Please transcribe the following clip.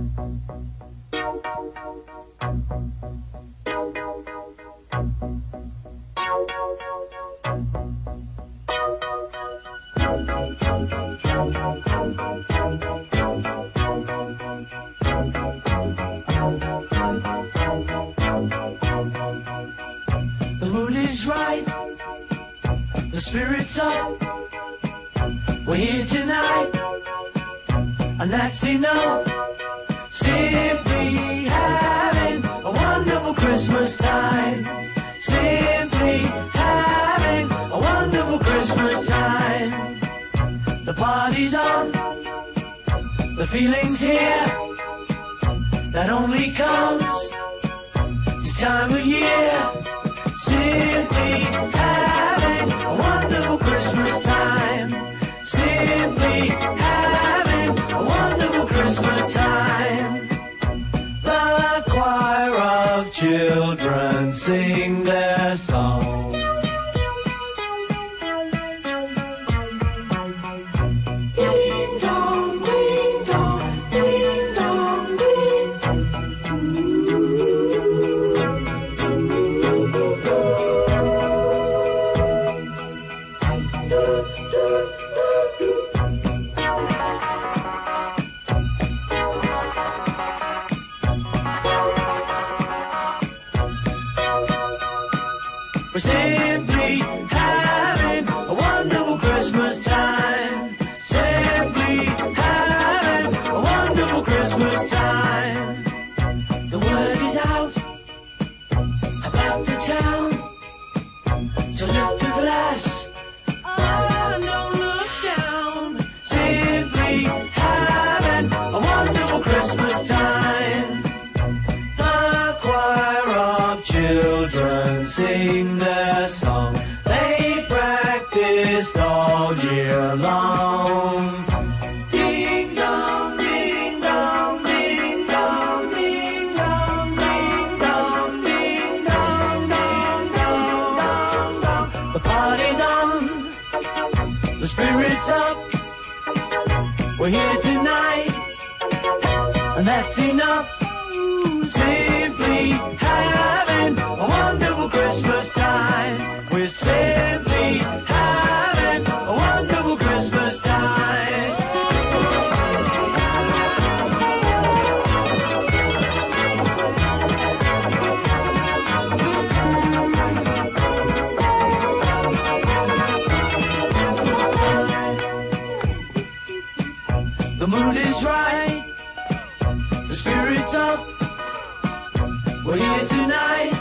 The mood is right, the spirit's up. We're here tonight, and that's enough. Simply having a wonderful Christmas time. Simply having a wonderful Christmas time. The party's on, the feeling's here. That only comes this time of year. Children We're simply having a wonderful Christmas time. Simply having a wonderful Christmas time. The word is out about the town. So lift a children sing their song. They practiced all year long. Ding dong, ding dong, ding dong, ding dong, ding dong, ding dong, ding dong. The party's on, the spirit's up. We're here tonight, and that's enough. Having a wonderful Christmas time. We're simply having a wonderful Christmas time. The mood is right, the spirit's up. We're here tonight.